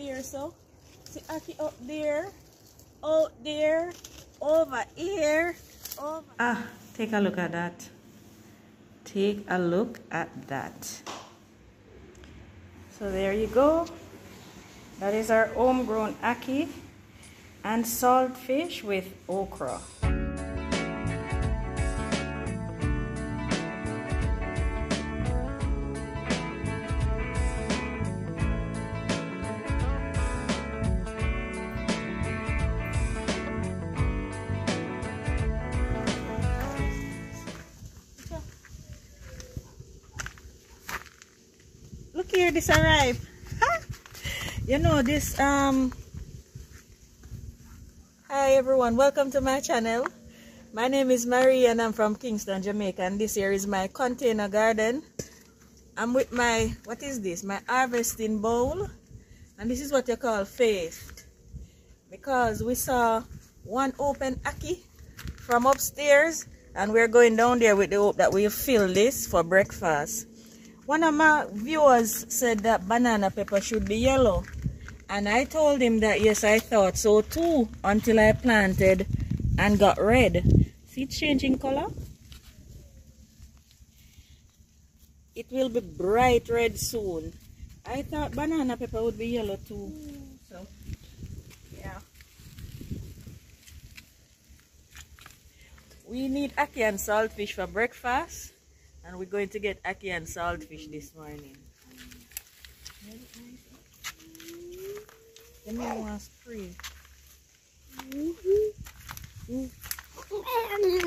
there, so. See ackee up there, out there, over here, over. Ah, take a look at that. Take a look at that. So there you go. That is our homegrown ackee and saltfish with okra. This arrived. you know this um Hi everyone, welcome to my channel. My name is Marie and I'm from Kingston, Jamaica and this here is my container garden. I'm with my, what is this? My harvesting bowl and this is what you call faith because we saw one open ackee from upstairs and we're going down there with the hope that we'll fill this for breakfast. One of my viewers said that banana pepper should be yellow and I told him that yes, I thought so too until I planted and got red. See it changing color? It will be bright red soon. I thought banana pepper would be yellow too. So, yeah. We need ackee and saltfish for breakfast. And we're going to get ackee and saltfish this morning. Let me one spray.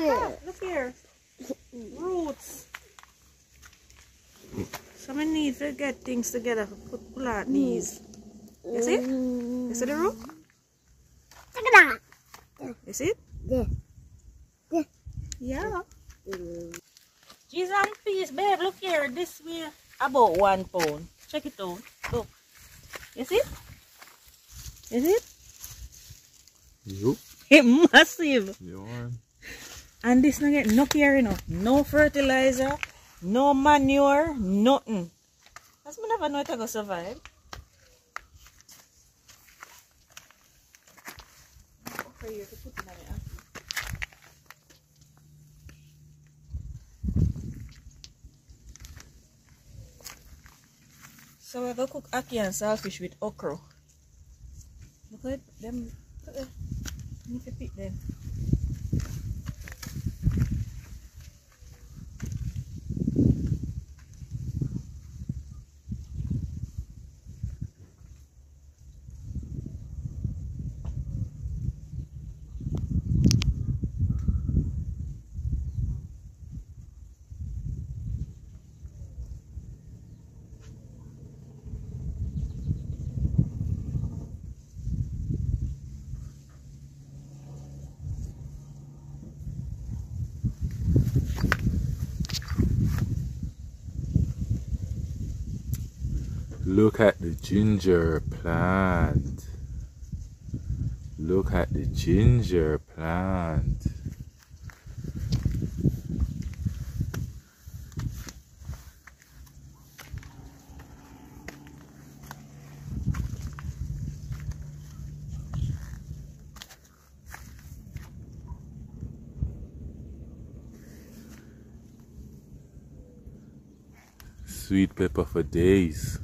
Ah, look here. Roots. Someone needs to get things together to put out these. You see? You see the root? You see it? Yeah. Yeah. Jesus and peace, babe. Look here. This way about one pound. Check it out. Look. You see? Is it? Yup. It massive. Yeah. And this not get no care enough. No fertilizer, no manure, nothing. That's me never know it go survive. Okay, you can put it in there. So we're gonna cook ackee and saltfish with okra. Look at them. Look at Need to pick them. Look at the ginger plant. Look at the ginger plant. Sweet pepper for days.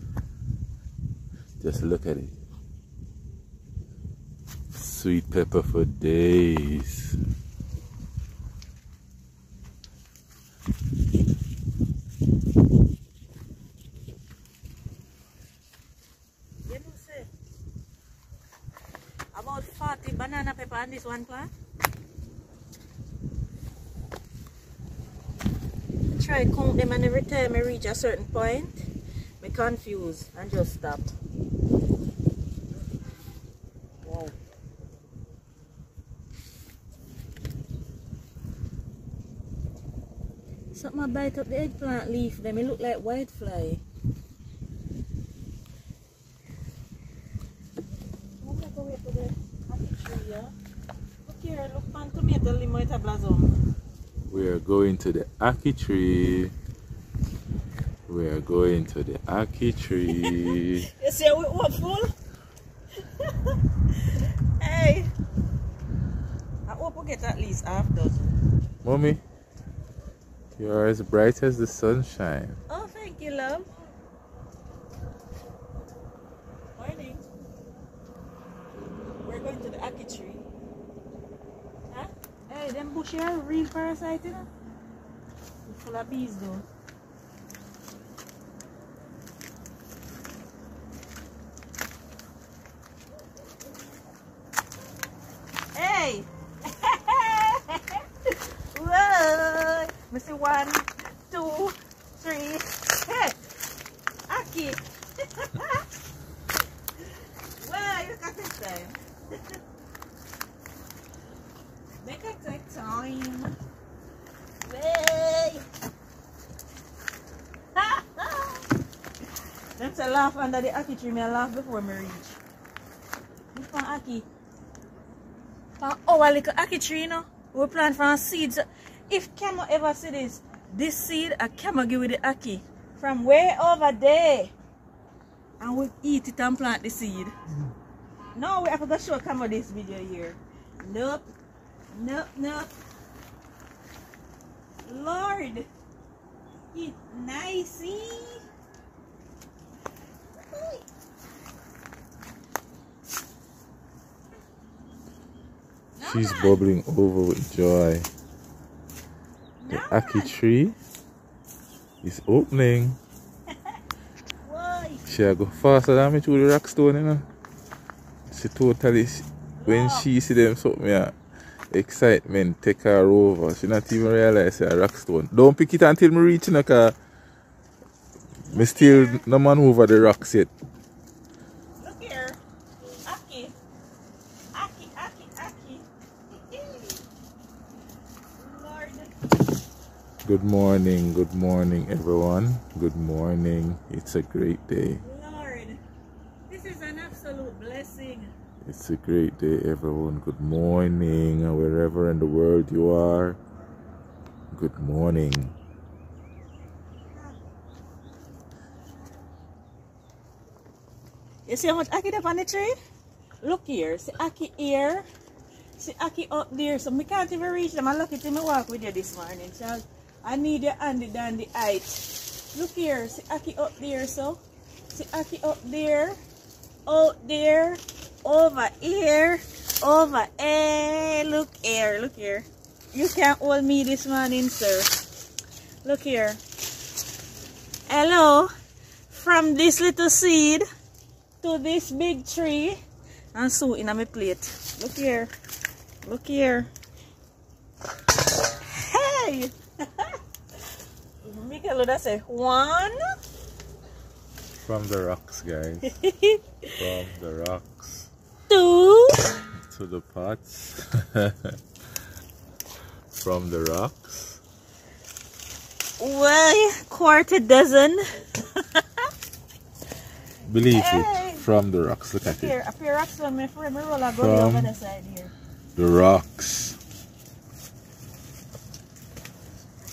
Just look at it. Sweet pepper for days. About 40 banana pepper on this one plant. Try count them and every time I reach a certain point, me confused and just stop. Something I bite up the eggplant leaf them. It look like whitefly. I'm. We are going to the ackee tree. We are going to the ackee tree. you see we are full? hey. I hope we get at least half dozen. Mommy you are as bright as the sunshine. Oh, thank you, love. Morning. We're going to the ackee tree. Huh? Hey, them bush here real parasite, you know? Full of bees, though. Hey! Whoa! Missy one, two, three. Hey! Ackee! Wow, look at this time. Make it take time. Way! Them say laugh Ackee me laugh before me reach. Look for ackee. For our little ackee tree, you know, we plant from seeds. If Camo ever see this, this seed, I Camo give it the ackee from way over there. And we eat it and plant the seed. Mm-hmm. No, we have to go show Camo this video here. Nope. Nope, nope. Lord. Eat nicey. She's bubbling over with joy. The ackee tree is opening. She'll go faster than me through the rock stone, you know. She totally, when she see them something, yeah, excitement take her over. She not even realize a rock stone. Don't pick it until me reach, you know, cause me still no man over the rocks yet. Look here. Ackee. Ackee, ackee, ackee. Lord. Good morning, good morning, everyone. Good morning. It's a great day. Lord. This is an absolute blessing. It's a great day, everyone. Good morning, wherever in the world you are. Good morning. You see how much ackee up on the tree? Look here. See ackee here. See ackee up there. So me can't even reach them. I'm lucky to me walk with you this morning, child. I need your handy dandy height. Look here. See ackee up there, so. See ackee up there. Out there. Over here. Over here. Look here. Look here. You can't hold me this morning, sir. Look here. Hello. From this little seed to this big tree and so in my plate. Look here. Look here. Hey! Miguel that say one. From the rocks, guys. From the rocks two. to the pots. From the rocks. Why quarter dozen. Believe Hey. it. From the rocks. Look at it. Here, a pair of rocks on my friend me roll a go over the side here. The rocks.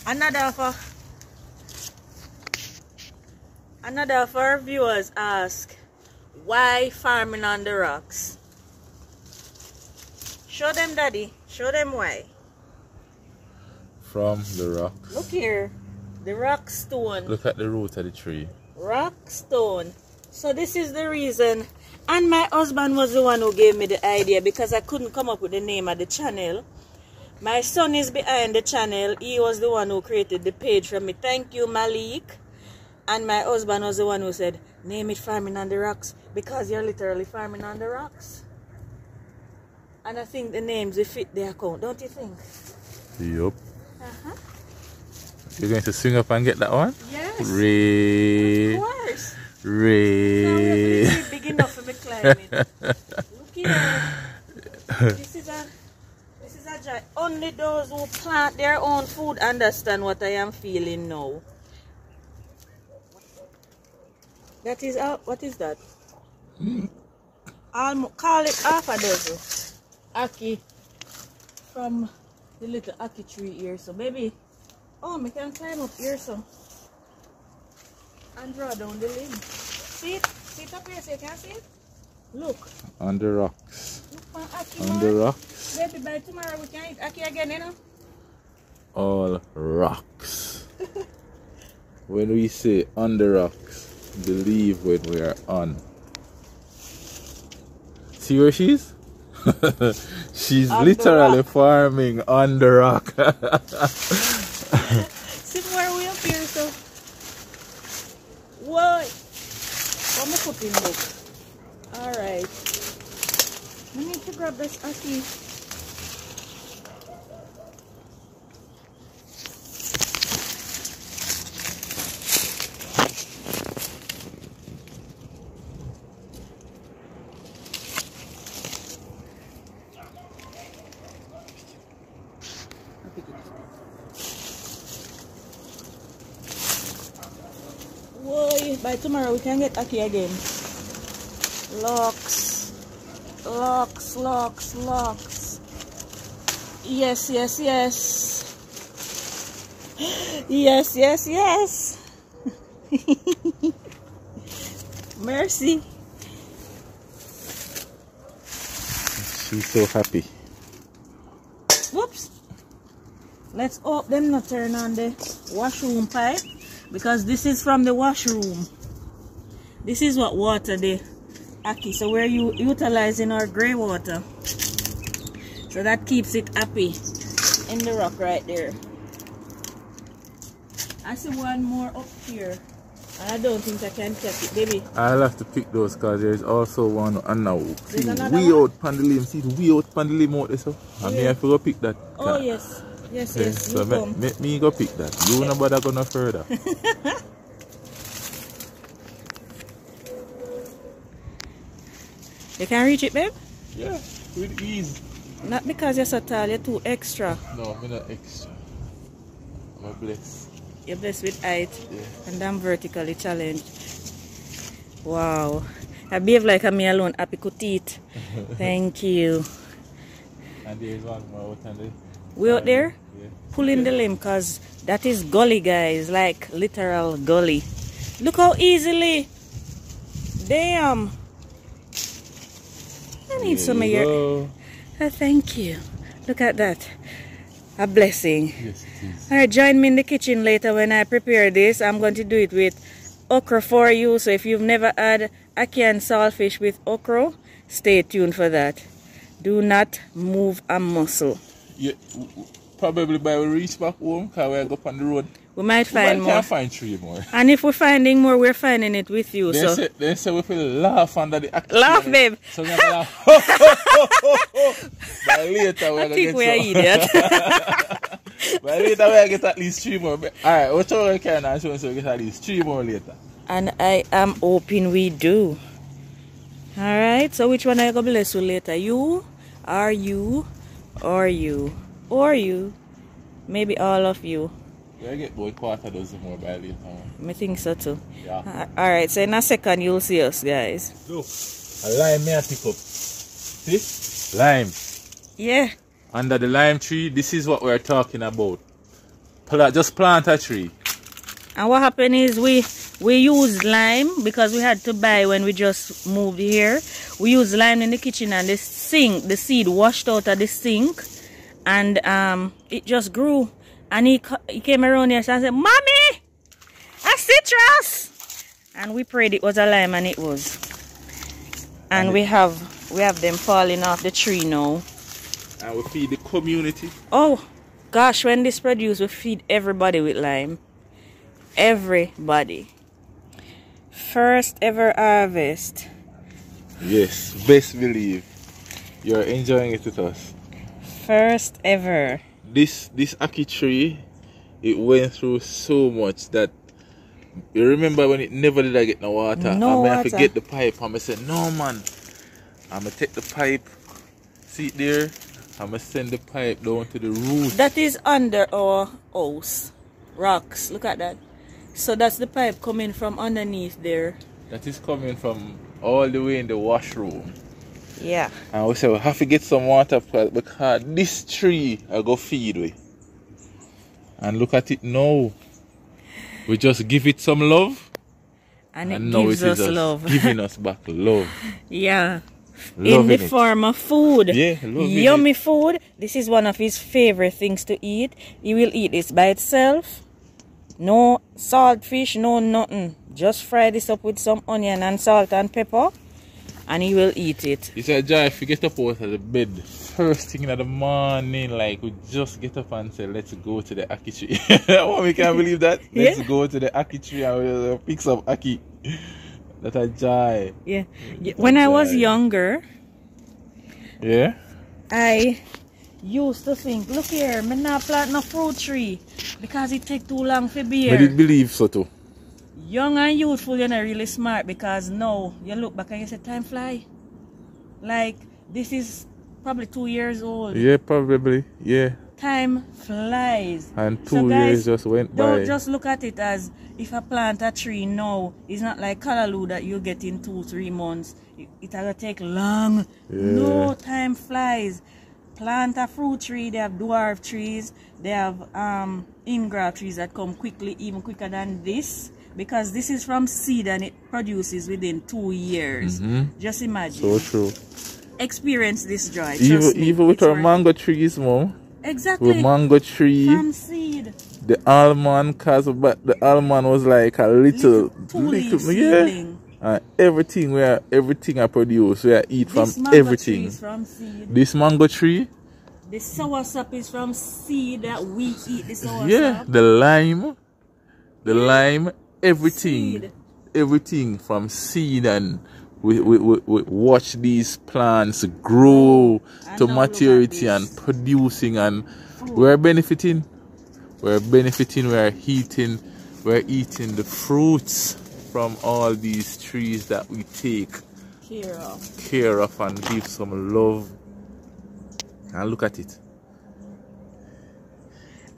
Another for another of our viewers ask why farming on the rocks. Show them daddy. Show them why. From the rocks. Look here. The rock stone. Look at the root of the tree. Rock stone. So this is the reason. And my husband was the one who gave me the idea because I couldn't come up with the name of the channel. My son is behind the channel. He was the one who created the page for me. Thank you, Malik. And my husband was the one who said, name it Farming on the Rocks because you're literally farming on the rocks. And I think the names will fit the account, don't you think? Yup. Uh-huh. You're going to swing up and get that one? Yes. Ray. Of course. Ray. we're big enough for me climbing. Look here. This is a this is a joy. Only those who plant their own food understand what I am feeling now. That is uh, what is that? I'll call it half a dozen. Ackee from the little ackee tree here. So maybe oh me can climb up here so and draw down the limb. See it? See it up here so you can see it? Look. On the rocks. Look ackee On man. the rocks. Baby, by tomorrow we can eat ackee again, you know? All rocks. when we say on the rocks, believe when we are on. See where she is? She's On literally farming on the rock. See where we up here, so. What am I cooking book? Alright. We need to grab this ackee. I'll pick it. Whoa, by tomorrow we can get ackee again. Locks. Locks, locks, locks. Yes, yes, yes. Yes, yes, yes. Mercy. She's so happy. Whoops. Let's hope them not turn on the washroom pipe because this is from the washroom. This is what water the ackee. So we're u- utilizing our grey water. So that keeps it happy in the rock right there. I see one more up here. I don't think I can catch it, baby. I'll have to pick those because there's also one on now. See, way one? out Pandalim. See, way out Pandalim out there. So, I may Yeah. have to go pick that. Oh car. yes. Yes, yes. so You me, me, me go pick that. You no bother go no further. You can reach it, babe? yeah, with ease. Not because you're so tall, you're too extra. No, I'm not extra. I'm a bless. You're blessed with height. Yeah. and I'm vertically challenged. Wow. I behave like I'm me alone, happy could eat. Thank you. And there's one more out on the. We out there Yeah. pulling the limb because that is gully, guys, like literal gully. Look how easily. Damn. I need some of your. Oh, thank you. Look at that. A blessing. Yes, it is. Alright, join me in the kitchen later when I prepare this. I'm going to do it with okra for you. So if you've never had ackee and saltfish with okra, stay tuned for that. Do not move a muscle. Yeah, probably by we reach back home, because we go up on the road. We might We find might more. find three more. And if we're finding more, we're finding it with you. They So say, they say we feel laugh under the act. Laugh, babe. So we have to laugh. By later, we're I going to think get we're some. idiot. By later, we're going to get at least three more. Alright, what's all we can and so we get at least three more later. and I am hoping we do. Alright, so which one are you going to bless you later? You, are you, or you, or you? Maybe all of you. We'll get about quarter dozen more by later. on. I think so too. Yeah. All right, so in a second you'll see us, guys. Look, a lime may I pick up. See? Lime. Yeah. Under the lime tree, this is what we're talking about. Pla- just plant a tree. And what happened is we we used lime because we had to buy when we just moved here. We used lime in the kitchen and the sink, the seed washed out of the sink, and um it just grew. And he he came around here and said, "Mommy, a citrus!" And we prayed it was a lime, and it was. And And we have we have them falling off the tree now. And we feed the community. Oh, gosh, when this produce, we feed everybody with lime. Everybody. First ever harvest. Yes, best believe. You're enjoying it with us. First ever. This this ackee tree, it went through so much that you remember when it never did I get no water. No I have to water. get the pipe. I'm gonna say, no man. I'm gonna take the pipe, see it there. I'm gonna send the pipe down to the root. That is under our house. Rocks. Look at that. So that's the pipe coming from underneath there. that is coming from all the way in the washroom. Yeah. And we say we have to get some water because this tree I go feed with. And look at it now. We just give it some love. And it and now gives it us love. giving us back love. yeah. in the it. form of food. Yeah, loving Yummy food. This is one of his favorite things to eat. He will eat this by itself. No salt fish, no nothing. Just fry this up with some onion and salt and pepper. And he will eat it. He said, Joy, if you get up out of the bed, first thing in the morning, like we just get up and say, let's go to the ackee tree. oh, we can't believe that. Let's Yeah. go to the ackee tree and we'll uh, pick some ackee. That I Joy. Yeah. Y- When I was younger, Yeah? I used to think, look here, me not plant no fruit tree because it take too long for I bear. did believe so too. Young and youthful, you're not really smart because now you look back and you say, time fly. Like, this is probably two years old. Yeah, probably. Yeah. Time flies. And two So guys, years just went Don't by. just look at it as if I plant a tree now, it's not like Callaloo that you get in two, three months. It, it will take long. No time flies. Plant a fruit tree, they have dwarf trees, they have um in-graft trees that come quickly, even quicker than this. Because this is from seed and it produces within two years. Mm-hmm. Just imagine. So true. Experience this joy. Even me, even with our worth mango trees, mom. Exactly. With mango tree, From seed. the almond, cause but the almond was like a little, Two leaf yeah. seedling. And everything where everything I produce, we are eat from This mango everything. tree is from seed. This mango tree, The soursop is from seed that we eat. The soursop. yeah, the lime, the lime, everything, Seed. everything from seed and we, we, we, we watch these plants grow And to now look at maturity and producing and we're benefiting. We're benefiting, we're eating, we're eating the fruits from all these trees that we take Care of. care of and give some love. And look at it.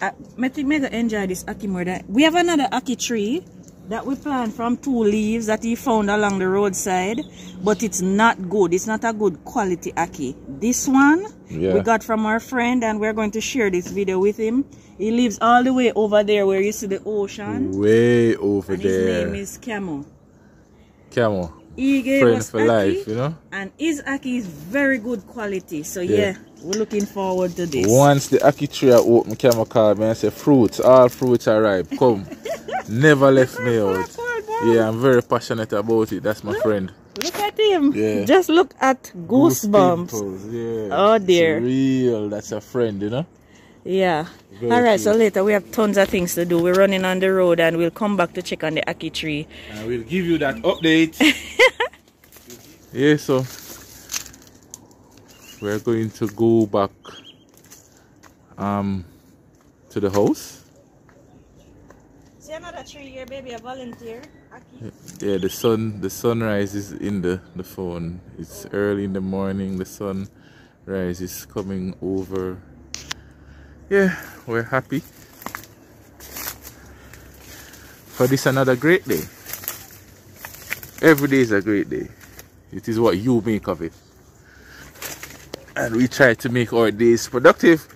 I, I think mega enjoy this ackee more than we have another ackee tree that we plant from two leaves that he found along the roadside, but it's not good. It's not a good quality ackee. This one Yeah. we got from our friend, and we're going to share this video with him. He lives all the way over there where you see the ocean, Way over and his name is Camo. Camo. He gave Friend us for ackee, life, you know? and his ackee is very good quality. So Yeah. yeah, we're looking forward to this. Once the ackee tree are open, Camo called me and said, Fruits, all fruits are ripe. Come. Never left me out. Yeah, I'm very passionate about it. That's my friend. Look at him. Yeah. Just look at goosebumps. pimples, Yeah. Oh, It's dear. real. That's a friend, you know? Yeah. Very All right. So later we have tons of things to do. We're running on the road and we'll come back to check on the ackee tree. And we'll give you that update. yeah, so we're going to go back um to the house. See another tree here, baby. A volunteer. Ackee. Yeah, the sun the sunrise is in the, the phone. It's early in the morning, the sunrise is coming over. Yeah, we're happy. For this another great day. Every day is a great day. It is what you make of it. And we try to make our days productive.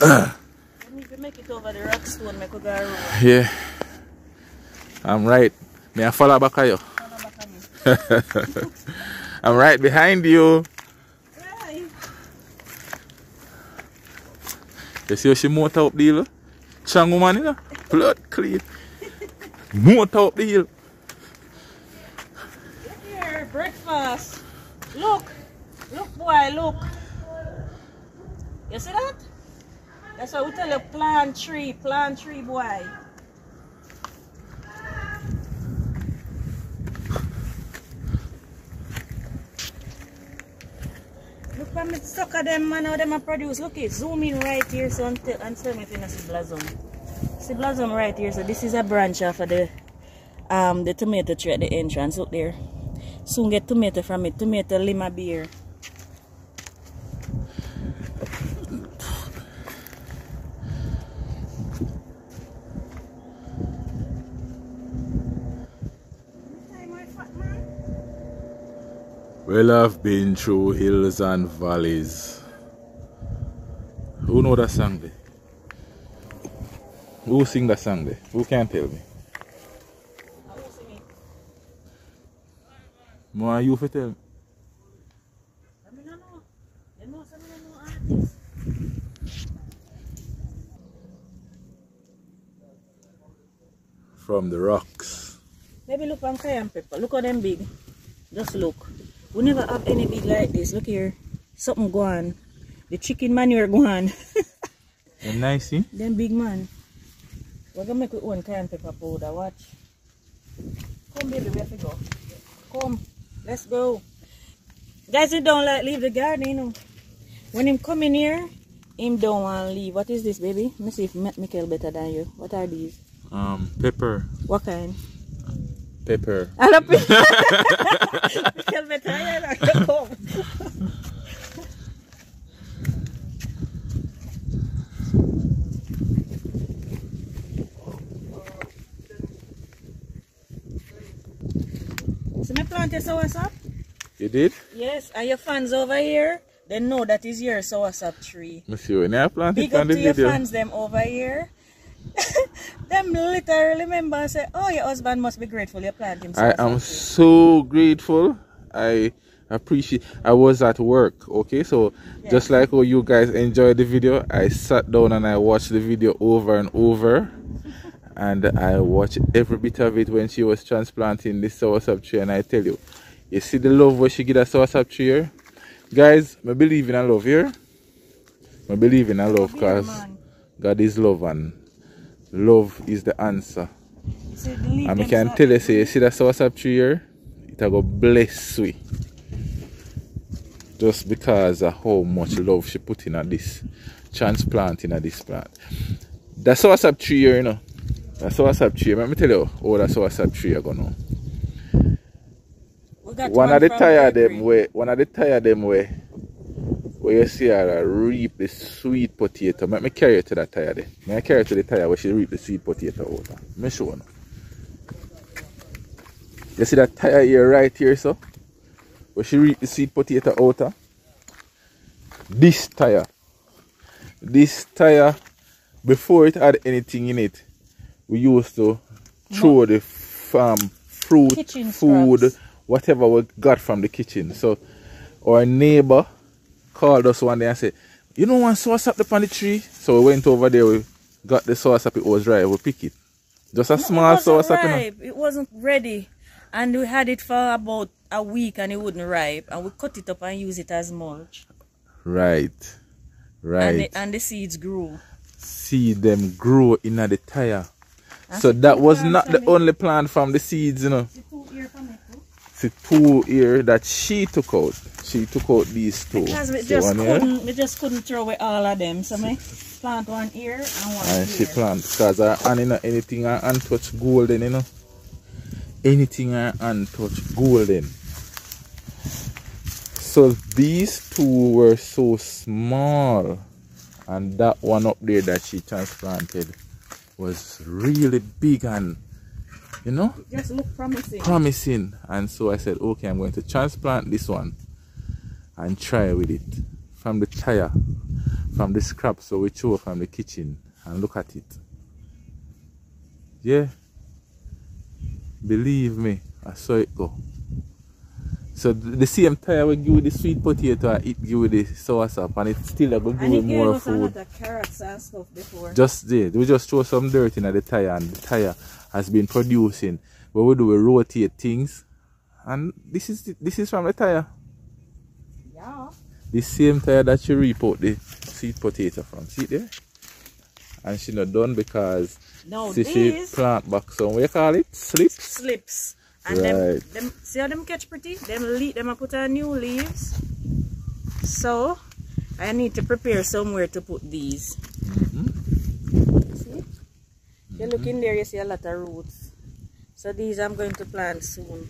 Let me make it over the rock stone. Make a go around. Yeah. I'm right. May I follow back at you? Follow back on me. I'm right behind you. Right. You see how she motor up the hill? You know? Blood clean. motor up the hill. Here. Breakfast. Look. Look, boy. Look. You see that? That's why we tell you plant tree. Plant tree, boy. Me stuck of them man how them a produce. Look it, zoom in right here so until and tell me if you see blossom. See blossom right here. So this is a branch off of the um the tomato tree at the entrance. Look there. Soon get tomato from it. Tomato lima beer. Well, I've been through hills and valleys. Who know that song there? Who sing that song there? Who can tell me? More you for tell me. From the rocks. Maybe look on cayenne pepper. Look how them big. Just look. We never have any big like this. Look here. Something go on. The chicken manure go on. And nice, see? them big man. We're gonna make our own cayenne pepper powder. Watch. Come baby, we have to go. Come. Let's go. Guys, you don't like leave the garden, you know. When him come in here, him don't want to leave. What is this, baby? Let me see if Michael better than you. What are these? Um, pepper. What kind? Pepper. I don't Michael better than you. Come. So me plant your soursop? You did? Yes, and your fans over here, they know that is your soursop tree. Me see when I planted Big on up to your video. fans them over here. them literally remember and say, oh, your husband must be grateful you plant him I am so grateful. I appreciate I was at work, okay? So Yeah. just like how you guys enjoyed the video, I sat down and I watched the video over and over. And I watched every bit of it when she was transplanting this soursop tree and I tell you, you see the love where she get a soursop tree here? Guys, I believe in a love here. I believe in a love because. God is love and love is the answer. You see, the leaf And them can so- tell you, say, you see that soursop tree here? It a go bless we. Just because of how much love she put in at this transplanting at this plant. The soursop tree here, you know. The soursop tree, let me tell you how the soursop tree are gonna. We got One of the tire them way, one of the tire them way, where you see her reap the sweet potato. Let me carry you to that tire there. May I carry you to the tire where she reap the sweet potato out. Let me show you. You see that tire here right here, so? Where she reap the sweet potato out. This tire. This tire, before it had anything in it, we used to throw the farm fruit, Kitchen food, scraps. whatever we got from the kitchen. So our neighbor called us one day and said, You know one sauce up on the tree? So we went over there, we got the sauce up, it was dry, we pick it. Just a No, small it wasn't sauce up, you know. It wasn't ready. And we had it for about a week and it wouldn't ripe. And we cut it up and use it as mulch. Right. And, Right. the, and the seeds grew. See them grow in the tire. And So that was not the it. only plant from the seeds, you know. See two here from it, too? See two here that she took out. She took out these two. Because we just couldn't, we just couldn't throw away all of them. So me plant one here and one And she here. plant because her uh, hand in anything uh, her hand touch golden, you know. Anything uh, her hand touch golden. So these two were so small. And that one up there that she transplanted was really big and you know It just look promising. promising. And so I said, okay, I'm going to transplant this one and try with it from the tire, from the scrap so we throw from the kitchen and look at it. Yeah. Believe me, I saw it go. So the same tire we give the sweet potato, and it give the sauce up and it still a go give and it more food. of carrots and stuff before. Just did. We just throw some dirt in the tire and the tire has been producing. What we do, we rotate things. And this is this is from the tire. yeah. The same tire that she reap out the seed potato from. See there? And she not done because No, see she plant back some what you call it? Slips? slips. And them, Right. them, see how them catch pretty? Them, le- them I put on new leaves. So, I need to prepare somewhere to put these. You look in there, you see a lot of roots. So these I'm going to plant soon.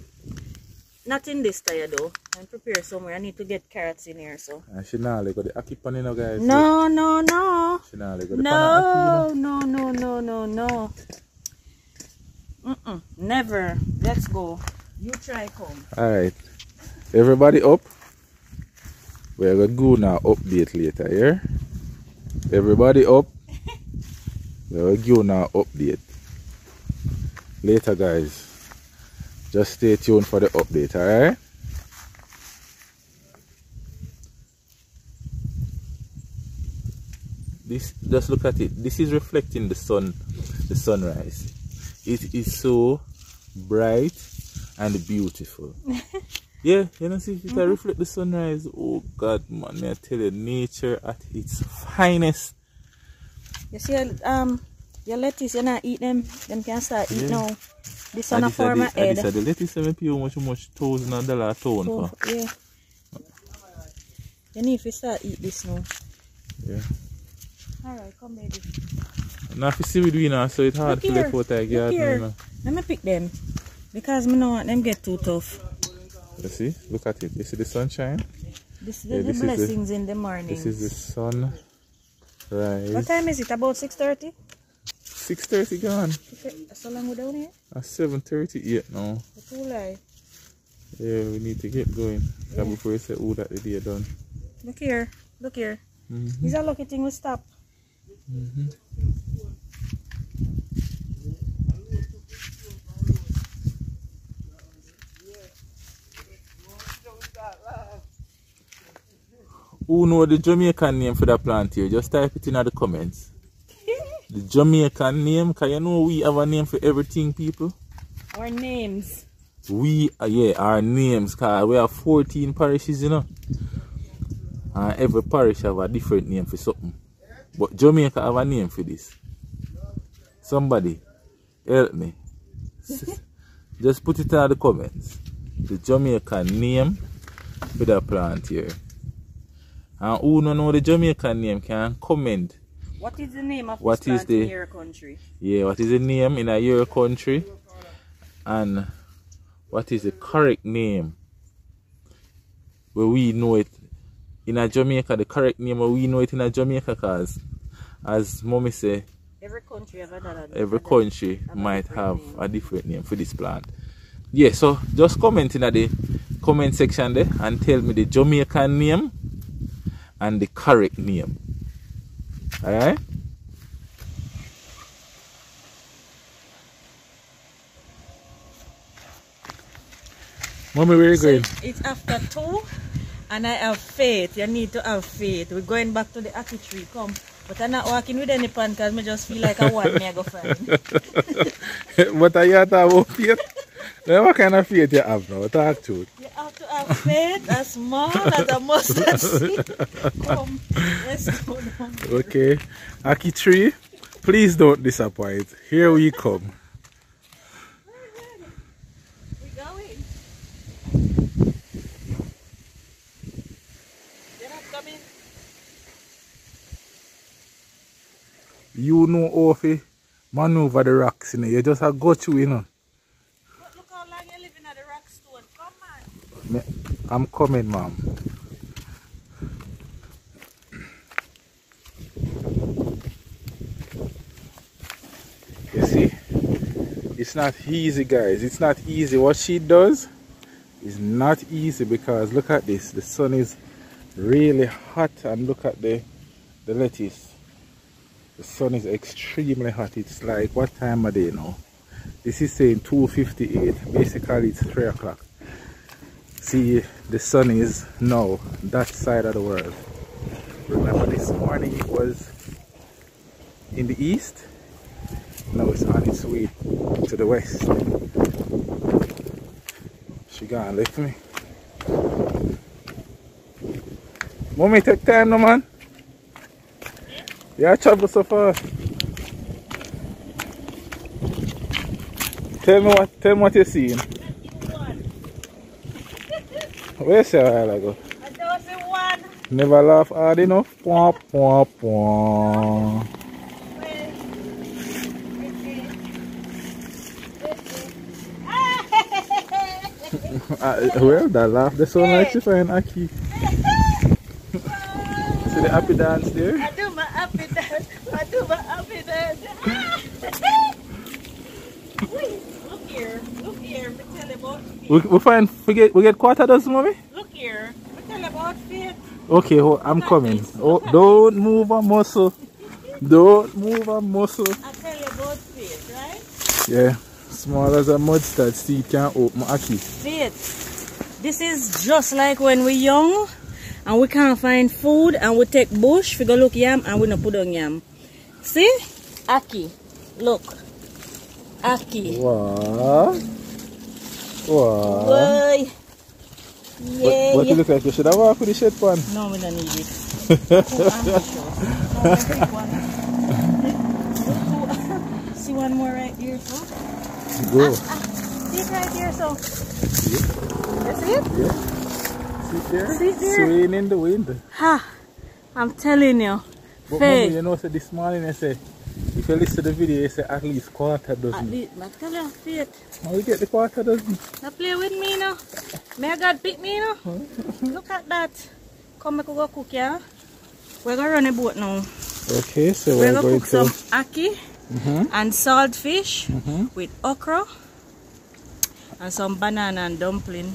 Not in this tire though. I'm prepare somewhere. I need to get carrots in here. So And she now got the ackee pan, you know, guys. no, no, no, She now got the pan ackee, you know. no, no, no, no, no, no. Mm-mm, never. Let's go. You try come. Alright. Everybody up. We're gonna go now update later, yeah? Everybody up. We're gonna go now update. Later guys. Just stay tuned for the update, alright? this just look at it. This is reflecting the sun, the sunrise. It is so bright and beautiful. yeah, you know, see, if I mm-hmm. reflect the sunrise, oh God, man, may I tell you, nature at its finest. You see, um, your lettuce, you not eat them, them can start eat Yeah. now. This one And a form of and head. the lettuce seven how much much thousand of dollar ton Oh, for. yeah. You need to start eat this now. Yeah. Alright, come baby. Now if you see with we now, so it's hard Look to here, left out a look here. Let me pick them. Because me don't want them get too tough. You see? Look at it. You see the sunshine? This is Yeah, the this is the- blessings in the morning. This is the sun rise. What time is it? About 6.30? Six thirty gone. Okay, so long we down here? At seven thirty eight now. Too late. Yeah, we need to get going. Yeah. Before you say oh that the day done. Look here. Look here. Mhm. These are lucky thing we stop. Who know the Jamaican name for that plant here? Just type it in the comments. The Jamaican name, cause you know we have a name for everything, people. Our names. We, uh, yeah, our names, cause we have 14 parishes, you know. And every parish have a different name for something. But Jamaica have a name for this. Somebody, help me. Just put it in the comments. The Jamaican name for that plant here. And who don't know the Jamaican name can comment. What is the name of What this plant in your country? Yeah, what is the name in a your country? And what is the correct name? Where we know it in a Jamaica, the correct name where we know it in a Jamaica cause as mommy say, Every country another. every another- country have a might have name. a different name for this plant. Yeah, so just comment in the comment section there and tell me the Jamaican name and the correct name. Alright? Mommy, where you So going? it's after two, and I have faith. You need to have faith. We're going back to the ackee tree. Come. But I'm not walking with any pan because I just feel like I want me I go find. what are you talking about faith? Now, what kind of faith you have now? Talk to it. You have to have faith as small as a mustard seed. Come, let's go down. Okay. Ackee tree, please don't disappoint. Here we come. We're going. Not coming? You know how to maneuver the rocks, you know. You just have go through, you know. But look how long you're living at the rock stone. Come on. Me- I'm coming, mom. You see, it's not easy, guys. It's not easy. What she does is not easy because look at this. The sun is really hot, and look at the the lettuce. The sun is extremely hot. It's like what time are they now? This is saying 2:58. Basically, it's three o'clock see the sun is now that side of the world. Remember this morning it was in the east now it's on its way to the west. She gone left me. Mommy take time no man? Yeah travel so far. Tell me what tell me what you're seeing where say a while ago I don't see one. Never laugh hard enough. Pwah, pwah, pwah. Well, that laugh, that's so nice to find Aki. See the happy dance there? About. We, we find, we get, we get quarter dozen, mommy? Look here. Me tell about. Okay, oh, I'm coming. Oh, don't move a muscle. Don't move a muscle. I tell you about faith, right? Yeah, small as a mustard seed can open ackee. Faith. This is just like when we're young and we can't find food and we take bush, we go look yam and we no put on yam. See? Ackee. Look. Ackee. Wow. Wow. Boy. Yeah, But, but yeah. you look like you should have walked with the shed pan. No, we don't need it. Too ambitious. No, we take one. See one more right here, so. Go. Ah, ah, see it right here, so. You see it? Yeah. Sit there. Sit there. Swaying in the wind. Ha! I'm telling you. But Faith. mommy, you know, say this morning I say, if you listen to the video, you say at least quarter dozen. At least, I tell you, Faith. How you get the quarter dozen? Now play with me now. May God pick me now. Look at that. Come, we go cook, yeah? We're gonna run a boat now. Okay, so We're we're gonna going cook to... some ackee Mhm. and saltfish Mhm. with okra and some banana and dumpling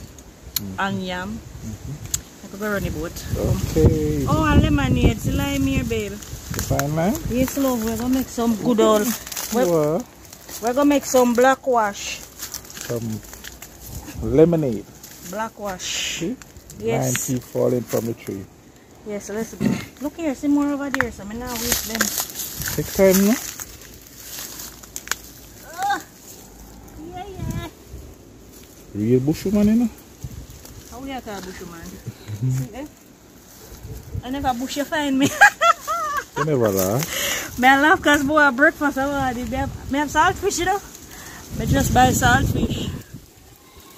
and yam. I could go run a boat. Okay. Oh, and lemonade. Lime here, babe. You find mine? Yes, love. We're gonna make some good old. We're, we're gonna make some black wash. Some lemonade. Black wash. See? Yes. Nine teeth falling from the tree. Yes, let's go. Look here, see more over there. So I'm not waste them. Take time, no? Ah, yeah, yeah. Real bushman, you know? How we are bush man? See eh? I never bush you find me. You never laugh. Me I laugh cause boy breakfast I want me have, me have saltfish you know. Me just buy saltfish.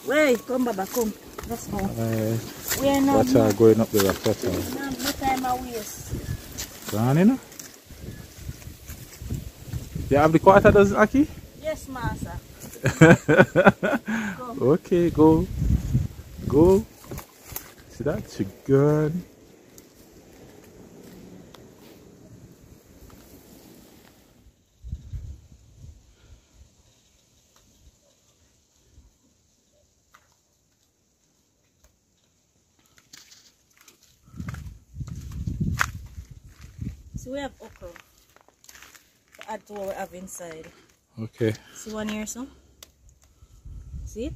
Wait, come Baba, come. Let's go. Uh, We are not watch going up the rock. Watch her. no, time I waste. Go on, you know? You have the quarter dozen, Ackee? Yes, master. okay, go. Go. See that? She good. So we have okra to what we have inside. Okay. See one here, so? See it?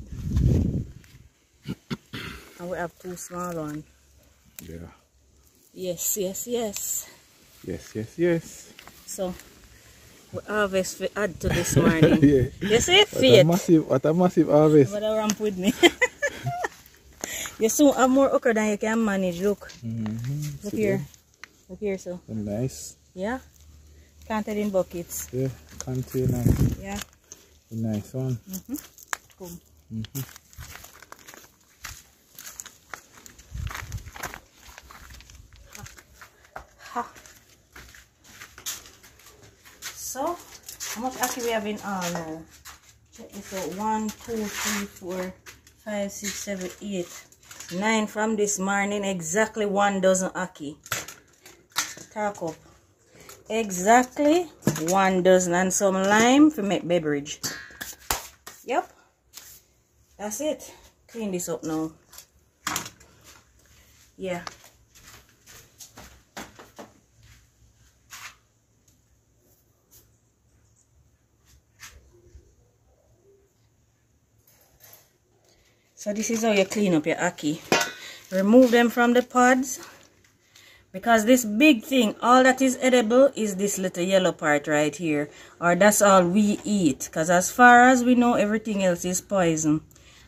And we have two small one. Yeah. Yes, yes, yes. Yes, yes, yes. So we harvest for add to this morning. yeah. You see it? What a massive, what a massive harvest. But ramp with me. you soon have more okra than you can manage. Look. Mm-hmm. Look here. Look here, so. Nice. Yeah? Planted in buckets. Yeah, container. Yeah. Nice one. Mhm. Mhm. Ha. So, how much actually we have in all now? Check this out. One, two, three, four, five, six, seven, eight, nine from this morning. Exactly one dozen ackee. Talk up. Exactly one dozen and some lime for make beverage. Yep. That's it. Clean this up now. Yeah. So this is how you clean up your ackee. Remove them from the pods. Because this big thing, all that is edible is this little yellow part right here. Or that's all we eat. Because as far as we know, everything else is poison.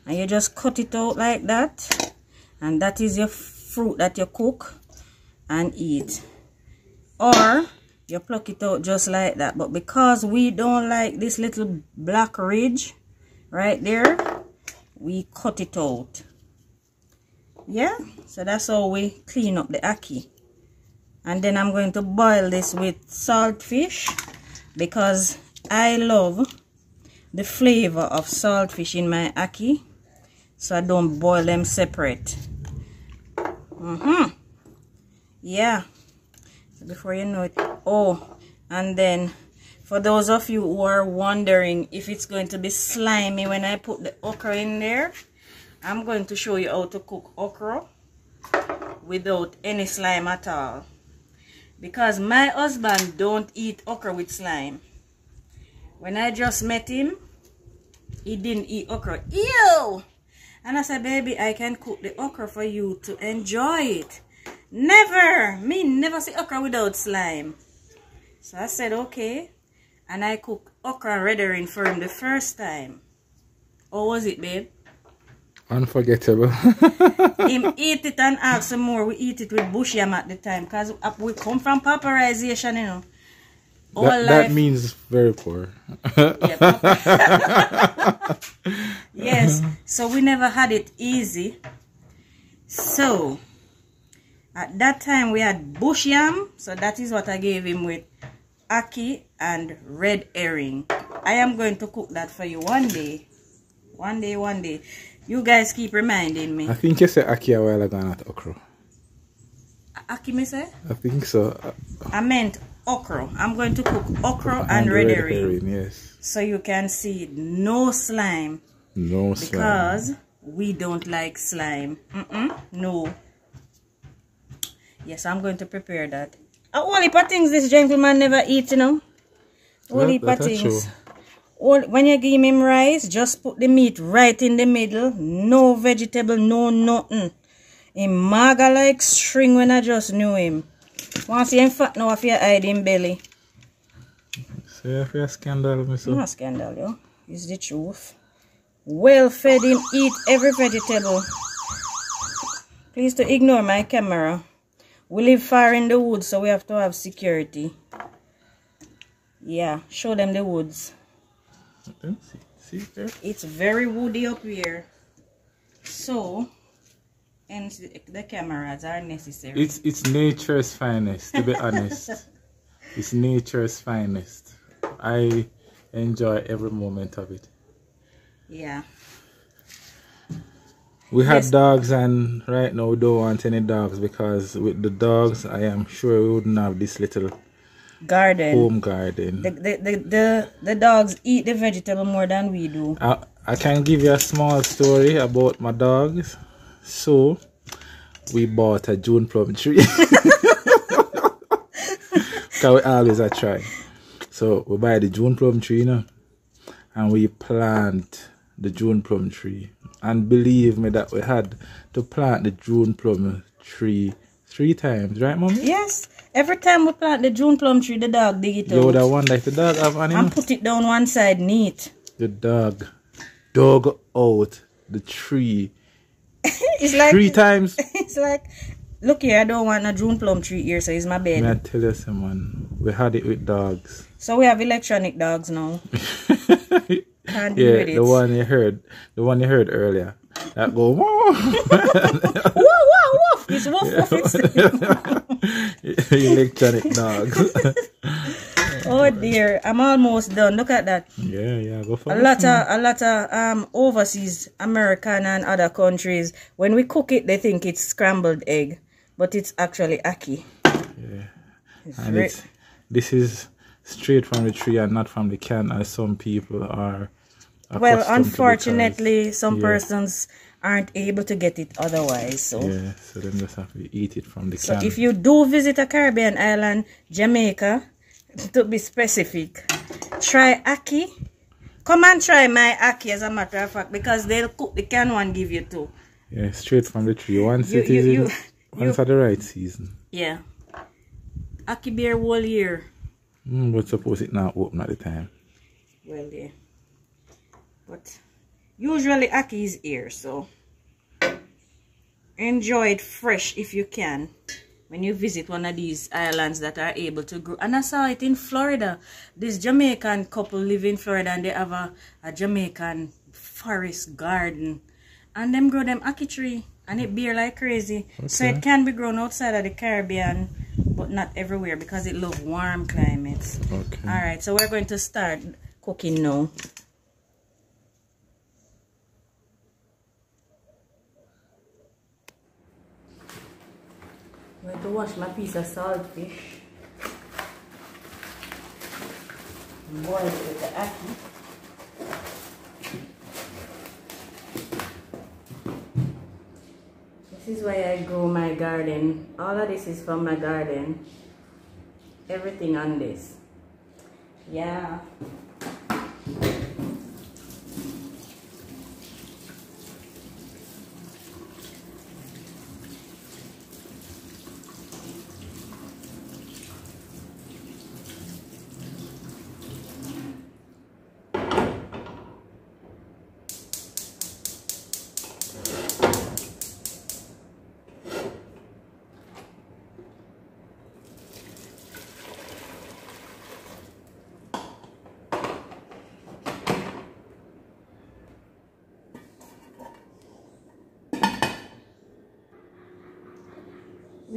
And you just cut it out like that. And that is your fruit that you cook and eat. Or you pluck it out just like that. But because we don't like this little black ridge right there, we cut it out. Yeah, so that's how we clean up the ackee. And then I'm going to boil this with salt fish because I love the flavor of salt fish in my ackee. So I don't boil them separate. Mm-hmm. Yeah. Before you know it. Oh, and then for those of you who are wondering if it's going to be slimy when I put the okra in there, I'm going to show you how to cook okra without any slime at all. Because my husband don't eat okra with slime. When I just met him, he didn't eat okra. Ew! And I said, baby, I can cook the okra for you to enjoy it. Never! Me never see okra without slime. So I said, okay. And I cooked okra red herring for him the first time. How was it, babe? Unforgettable. him eat it and ask some more. We eat it with bush yam at the time. Because we come from pauperization, you know. All that, that means very poor. yes. So we never had it easy. So at that time we had bush yam. So that is what I gave him with ackee and red herring. I am going to cook that for you one day. One day, one day. You guys keep reminding me. I think you said ackee a while ago, not okra. Ackee, me say? I think so. I meant okra. I'm going to cook okra and, and red, red herring. herring. Yes. So you can see no slime. No slime. Because we don't like slime. Mm -mm, no. Yes, I'm going to prepare that. Uh, all heap of things this gentleman never eats, you know. All heap of things. All, when you give him rice, just put the meat right in the middle. No vegetable, no nothing. Him maga like string when I just knew him. Once you fat now if you hide him belly. If you scandal, me so. No scandal, yo. It's the truth. Well fed him eat every vegetable. Please to ignore my camera. We live far in the woods, so we have to have security. Yeah, show them the woods. See, see there? It's very woody up here. So, and the cameras are necessary. It's it's nature's finest, to be honest. It's nature's finest. I enjoy every moment of it. Yeah. We had yes. dogs and right now we don't want any dogs because with the dogs I am sure we wouldn't have this little garden home garden. The the, the, the, the dogs eat the vegetable more than we do. I, I can give you a small story about my dogs. So we bought a June plum tree. Because we always a try. So we buy the June plum tree you know, and we plant the June plum tree and believe me that we had to plant the June plum tree three times, right, mommy? Yes. Every time we plant the June plum tree, the dog dig it out. You would have wondered if the dog have animal. And put it down one side neat. The dog dug out the tree. it's like three times. It's like, look here, I don't want a June plum tree here, so it's my bed. May I tell you someone, we had it with dogs. So we have electronic dogs now. Can't yeah, the one you heard, the one you heard earlier. That go whoa, whoa, whoa, woof. It's woof, woof. Electronic dogs. oh dear, I'm almost done. Look at that. Yeah, yeah, go for a lot of a lot of um overseas American and other countries. When we cook it, they think it's scrambled egg, but it's actually ackee. Yeah, it's and it's, this is straight from the tree and not from the can, as some people are well unfortunately some yeah. persons aren't able to get it otherwise so. Yeah so then just have to eat it from the so can. if you do visit a caribbean island jamaica to be specific try ackee come and try my ackee as a matter of fact because they'll cook the can one give you two. Yeah straight from the tree. Once you, it you, is you, in, once at the right season. Yeah. Ackee beer whole year. Mm, but suppose it not open at the time. Well yeah. But usually ackee is here so enjoy it fresh if you can. When you visit one of these islands that are able to grow. And i saw it in florida. This jamaican couple live in florida and they have a, a jamaican forest garden. And them grow them ackee tree and it bear like crazy. Okay. so it can be grown outside of the caribbean but not everywhere because it love warm climates. Okay. All right so we're going to start cooking now I'm going to wash my piece of saltfish. Boil it with the ackee. This is why I grow my garden. All of this is from my garden. Everything on this. Yeah.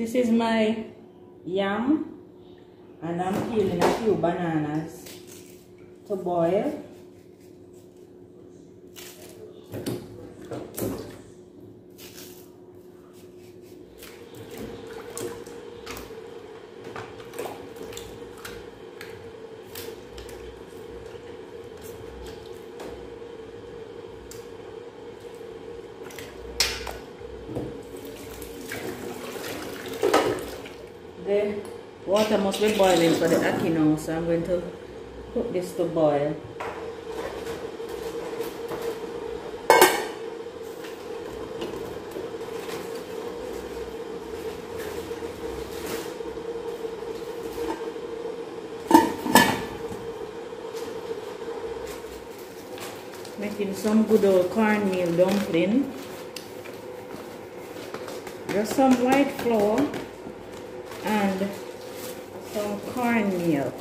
This is my yam and I'm peeling a few bananas to boil. The water must be boiling for the ackee now, so I'm going to put this to boil. Making some good old cornmeal dumpling. Just some white flour and cornmeal.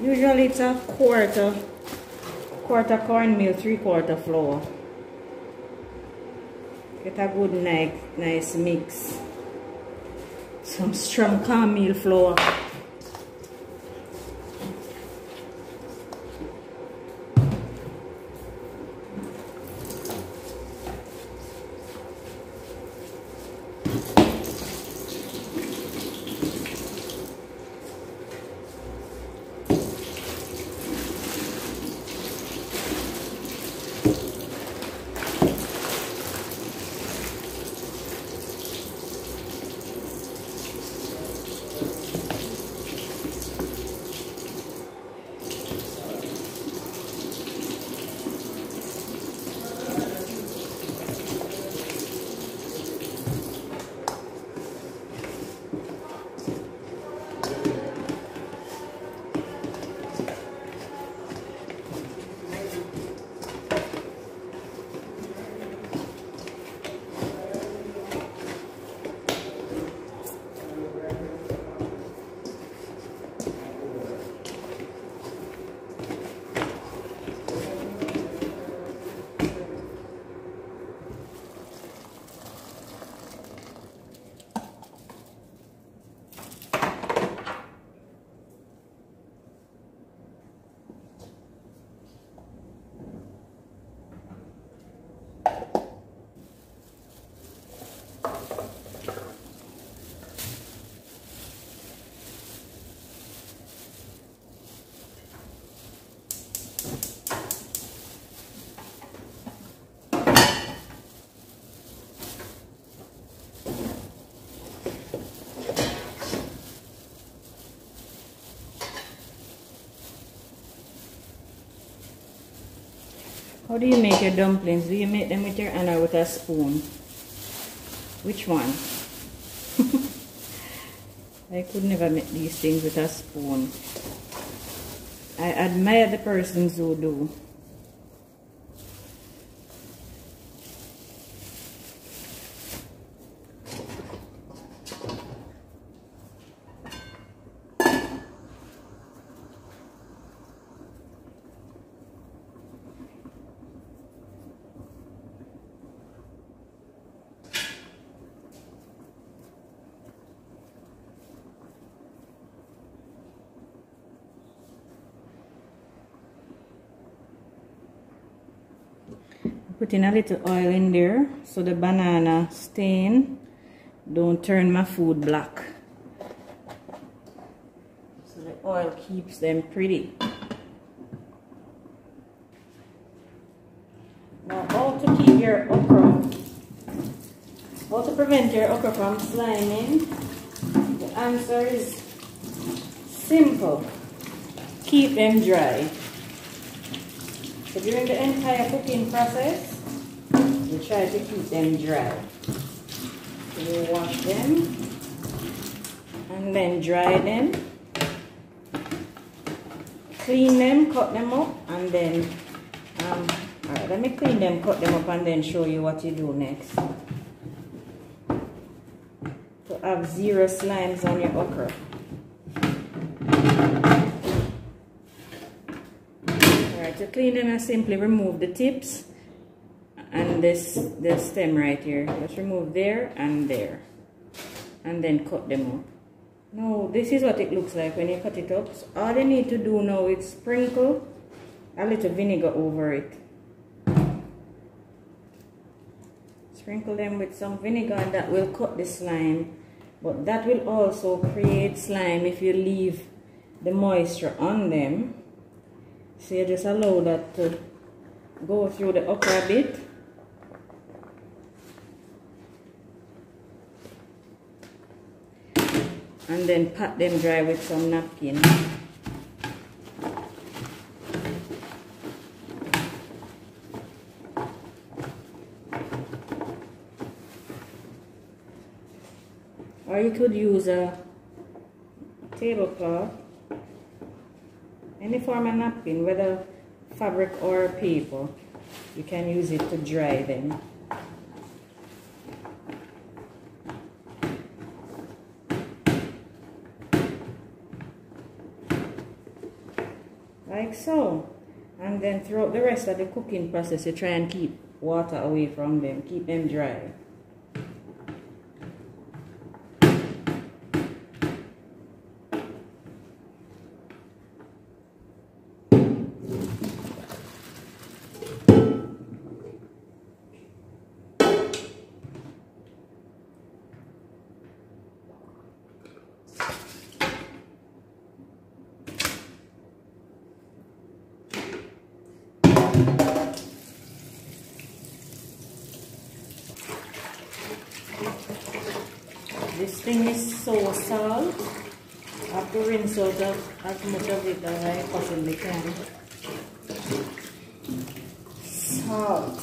Usually it's a quarter, quarter cornmeal, three quarter flour. Get a good nice, nice mix. Some strong cornmeal flour. How do you make your dumplings? Do you make them with your hand or with a spoon? Which one? I could never make these things with a spoon. I admire the persons who do. Putting a little oil in there so the banana stain don't turn my food black. So the oil keeps them pretty. Now how to keep your okra, how to prevent your okra from sliming? The answer is simple. Keep them dry. So during the entire cooking process, try to keep them dry. So wash them and then dry them. Clean them, cut them up, and then, um, alright, let me clean them, cut them up, and then show you what you do next. To have zero slimes on your okra. Alright, to clean them I simply remove the tips this the stem right here. Just remove there and there. And then cut them up. Now this is what it looks like when you cut it up. So all you need to do now is sprinkle a little vinegar over it. Sprinkle them with some vinegar and that will cut the slime. But that will also create slime if you leave the moisture on them. So you just allow that to go through the upper bit. And then pat them dry with some napkin. Or you could use a tablecloth any form of napkin, whether fabric or paper, you can use it to dry them. Like so. And then throughout the rest of the cooking process, you try and keep water away from them, keep them dry. This thing is so salt. I have to rinse out as much of it as I possibly can. Salt.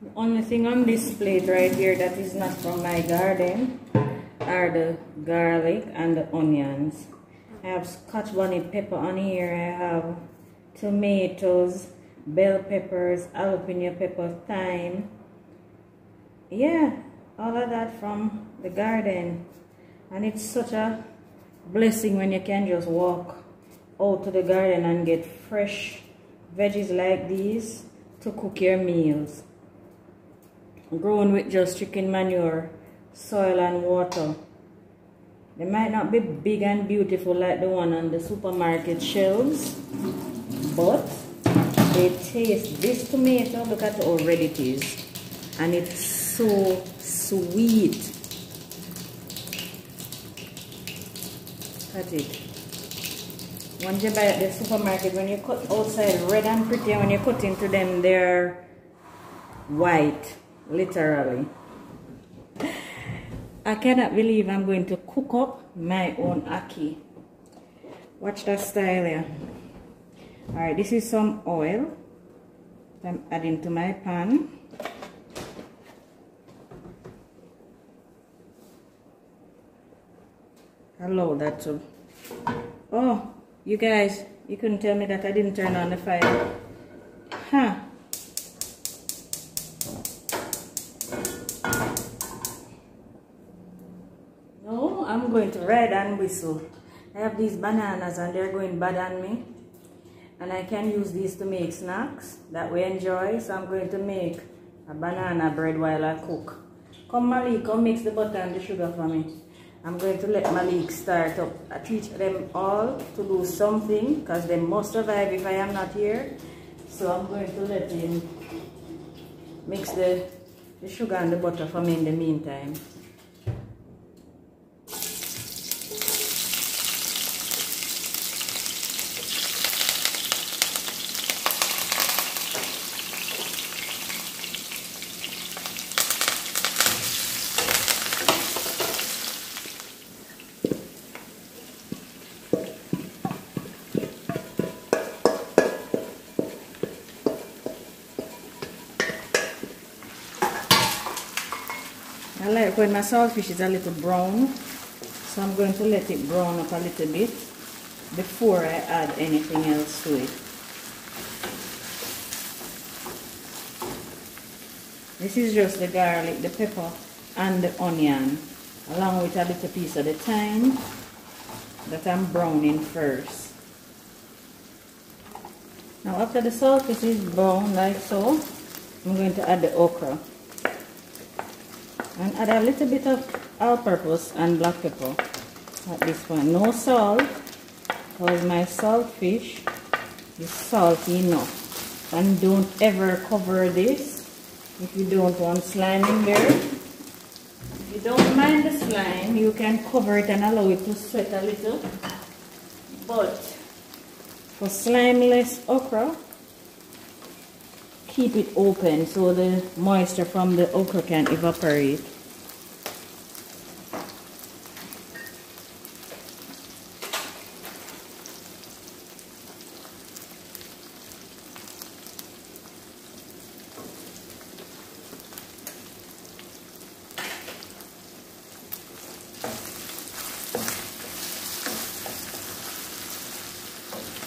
The only thing on this plate right here that is not from my garden are the garlic and the onions. I have scotch bonnet pepper on here. I have tomatoes, bell peppers, jalapeno pepper, thyme. Yeah, all of that from the garden. And it's such a blessing when you can just walk out to the garden and get fresh veggies like these to cook your meals grown with just chicken manure, soil and water. They might not be big and beautiful like the one on the supermarket shelves, but they taste, this tomato, look at how red it is. And it's so sweet. At it. Once you buy at the supermarket, when you cut outside red and pretty, and when you cut into them, they're white literally. I cannot believe I'm going to cook up my own ackee. Watch that style here. Alright, this is some oil I'm adding to my pan. Allow that to. Oh, you guys, you couldn't tell me that I didn't turn on the fire. Huh. I'm going to ride and whistle. I have these bananas and they're going bad on me. And I can use these to make snacks that we enjoy. So I'm going to make a banana bread while I cook. Come Malik, come mix the butter and the sugar for me. I'm going to let Malik start up. I teach them all to do something because they must survive if I am not here. So I'm going to let him mix the, the sugar and the butter for me in the meantime. When my saltfish is a little brown. So I'm going to let it brown up a little bit before I add anything else to it. This is just the garlic, the pepper, and the onion, along with a little piece of the thyme that I'm browning first. Now after the saltfish is brown like so, I'm going to add the okra. And add a little bit of all-purpose and black pepper at this point. No salt, because my salt fish is salty enough. And don't ever cover this if you don't want slime in there. If you don't mind the slime, you can cover it and allow it to sweat a little. But for slimeless okra, keep it open so the moisture from the okra can evaporate.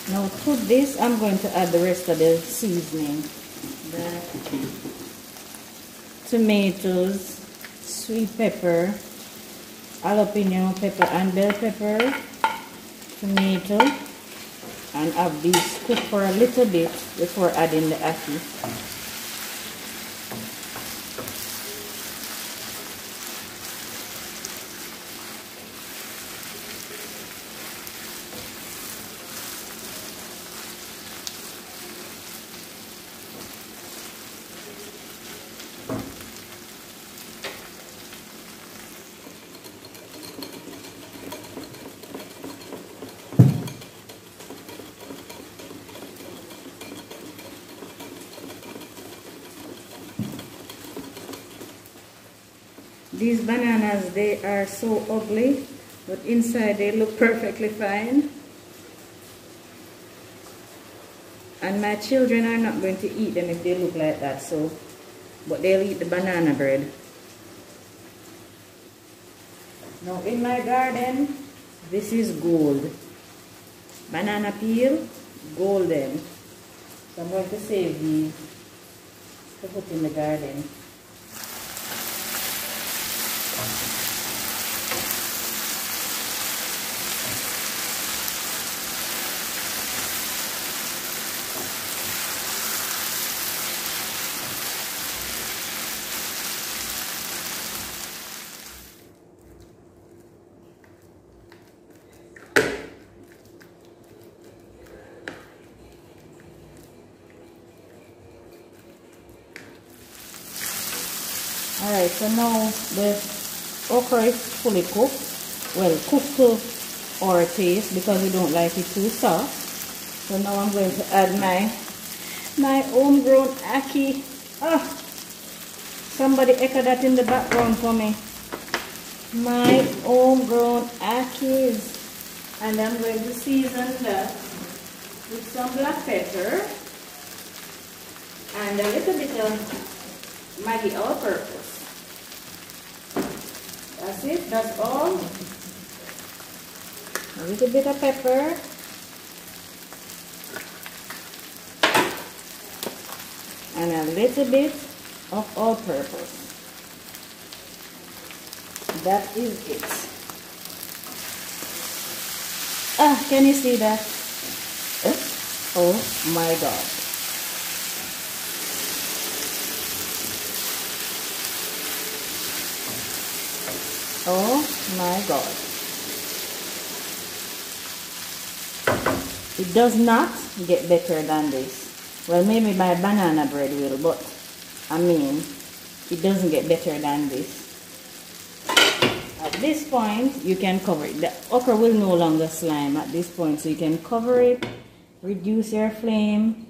Now to this, I'm going to add the rest of the seasoning. Tomatoes, sweet pepper, jalapeno pepper and bell pepper, tomato, and have these cook for a little bit before adding the ackee. Bananas, they are so ugly, but inside they look perfectly fine. And my children are not going to eat them if they look like that, so, but they'll eat the banana bread. Now in my garden, this is gold. Banana peel, golden. So I'm going to save these to put in the garden. Alright, so now the okra is fully cooked. Well, cooked to our taste because we don't like it too soft. So now I'm going to add my my homegrown ackee. Ah, somebody echo that in the background for me. My homegrown ackees. And I'm going to season that with some black pepper and a little bit of Maggi all-purpose. That's it, that's all. A little bit of pepper. And a little bit of all-purpose. That is it. Ah, can you see that? Oh my God. Oh my God. It does not get better than this. Well, maybe my banana bread will, but I mean, it doesn't get better than this. At this point, you can cover it. The okra will no longer slime at this point, so you can cover it, reduce your flame,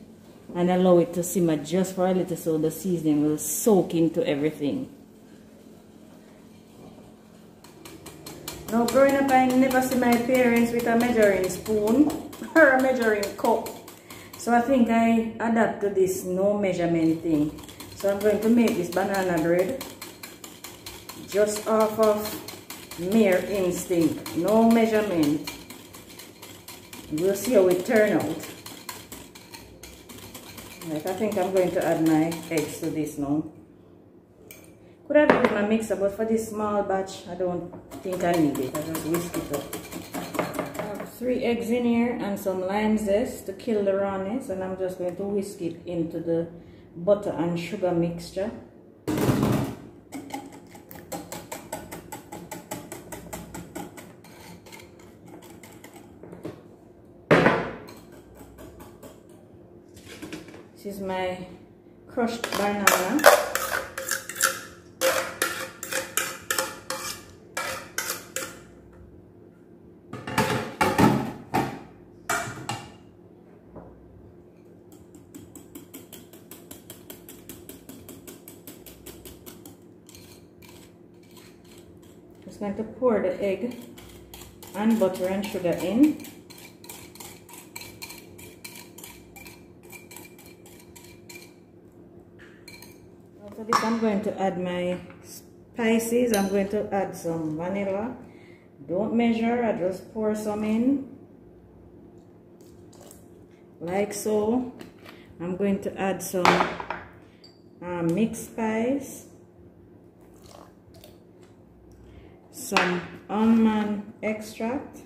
and allow it to simmer just for a little so the seasoning will soak into everything. Now, growing up, I never see my parents with a measuring spoon or a measuring cup. So I think I adapt to this no measurement thing. So I'm going to make this banana bread just off of mere instinct, no measurement. We'll see how it turn out. Right, I think I'm going to add my eggs to this now. Could have used my mixer, but for this small batch, I don't think I need it. I just whisk it up. I have three eggs in here and some lime zest to kill the rawness, and I'm just going to whisk it into the butter and sugar mixture. This is my crushed banana. Just going to pour the egg and butter and sugar in. After this, I'm going to add my spices. I'm going to add some vanilla. Don't measure, I just pour some in. Like so. I'm going to add some um, mixed spice. Some almond extract.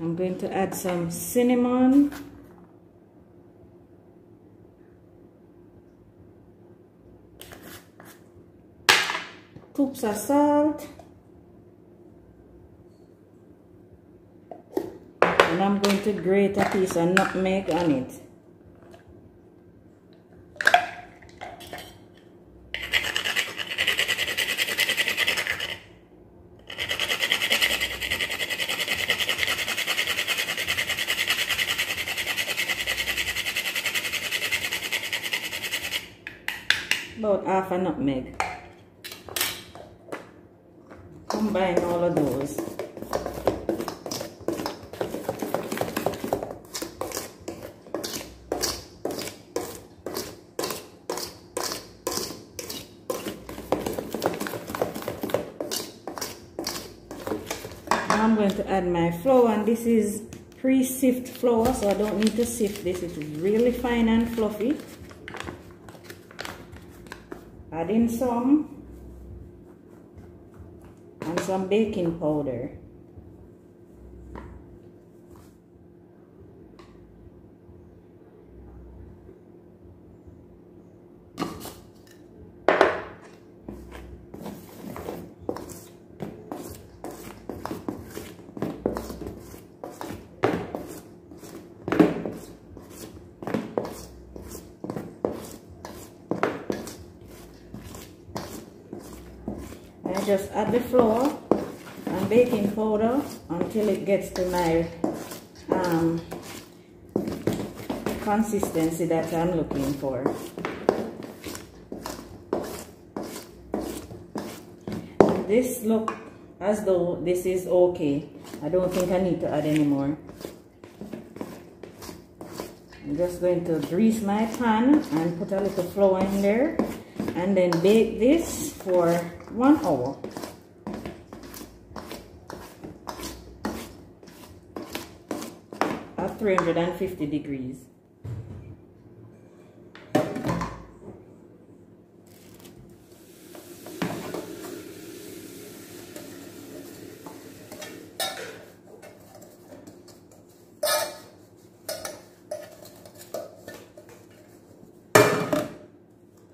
I'm going to add some cinnamon. scoops of salt and I'm going to grate a piece of nutmeg on it about half a nutmeg combine all of those. Now I'm going to add my flour and this is pre-sift flour so I don't need to sift this. It is really fine and fluffy. Add in some and some baking powder. I just add the flour and baking powder until it gets to my um, consistency that I'm looking for. This look as though this is okay. I don't think I need to add any more. I'm just going to grease my pan and put a little flour in there and then bake this for one hour. 350 degrees.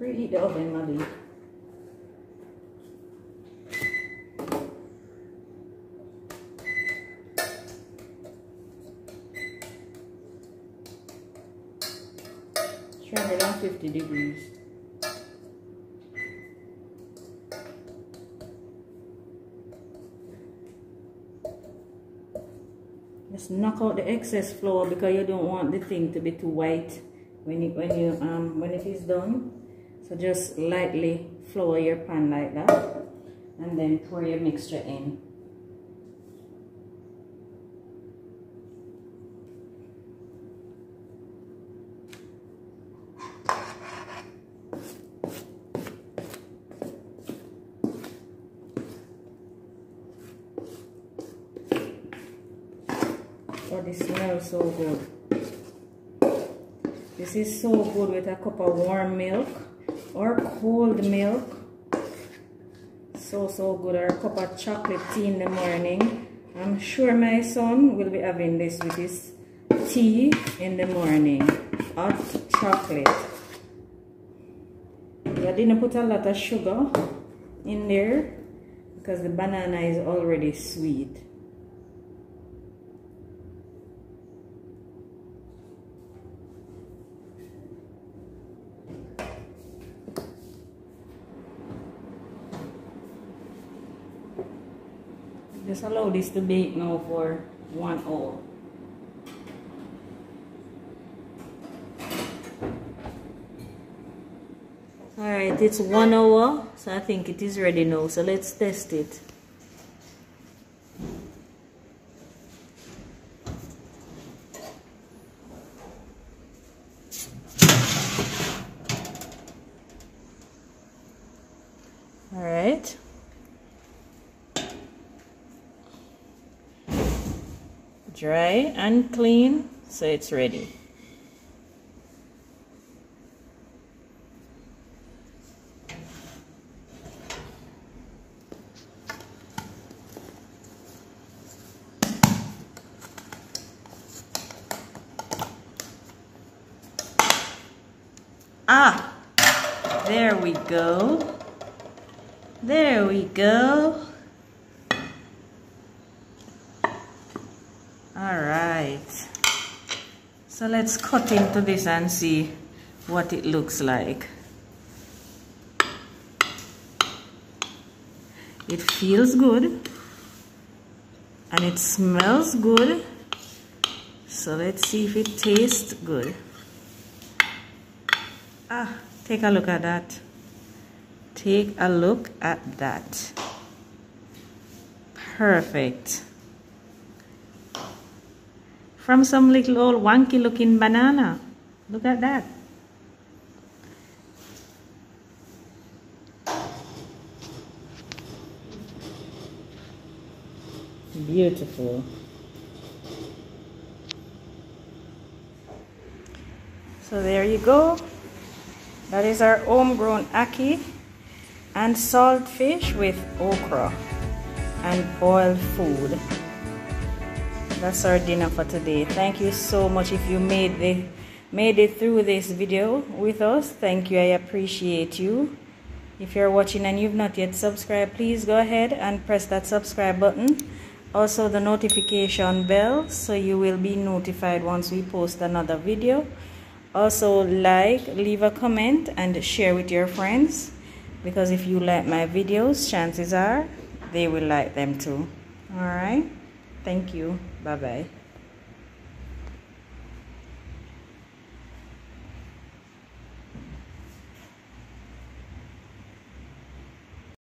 Preheat the oven, Maddie. Three hundred and fifty degrees. Just knock out the excess flour because you don't want the thing to be too white when it when you um when it is done. So just lightly flour your pan like that and then pour your mixture in. Oh, this smells so good. This is so good with a cup of warm milk or cold milk. So, so good. Or a cup of chocolate tea in the morning. I'm sure my son will be having this with his tea in the morning. Hot chocolate. I didn't put a lot of sugar in there because the banana is already sweet. Just allow this to bake now for one hour. Alright, it's one hour, uh, so I think it is ready now. So let's test it. Alright. Dry and clean, so it's ready. Ah, there we go. There we go. All right. So let's cut into this and see what it looks like. It feels good and it smells good. So let's see if it tastes good. Ah, take a look at that. Take a look at that. Perfect. From some little old wonky looking banana. Look at that. Beautiful. So there you go. That is our homegrown ackee and salt fish with okra and boiled food. That's our dinner for today. Thank you so much if you made the made it through this video with us. Thank you. I appreciate you. If you're watching and you've not yet subscribed, please go ahead and press that subscribe button. Also the notification bell so you will be notified once we post another video also like leave a comment and share with your friends because if you like my videos chances are they will like them too all right thank you bye bye